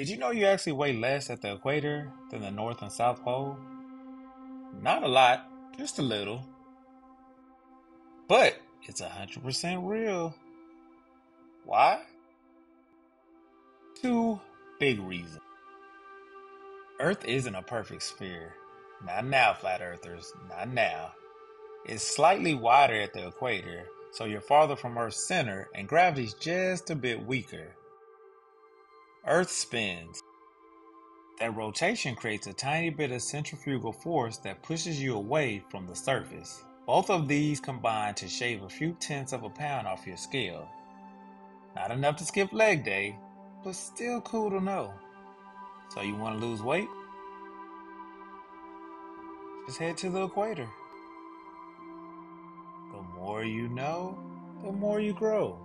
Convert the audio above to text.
Did you know you actually weigh less at the equator than the North and South Pole? Not a lot, just a little. But it's 100% real. Why? Two big reasons. Earth isn't a perfect sphere. Not now, flat earthers. Not now. It's slightly wider at the equator, so you're farther from Earth's center and gravity's just a bit weaker. Earth spins. That rotation creates a tiny bit of centrifugal force that pushes you away from the surface. Both of these combine to shave a few tenths of a pound off your scale. Not enough to skip leg day, but still cool to know. So you want to lose weight? Just head to the equator. The more you know, the more you grow.